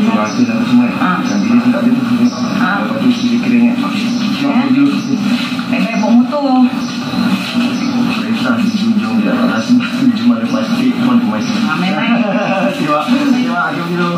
isolasi dan semua ya. Ah. Dan ini tidak itu sini. Ah. Dapat isi kirinya. Ya. Kayak kamu tuh. Kita dijunjung ya, nasi cuma pasti pun masih. Amin. Terima, terima, terima.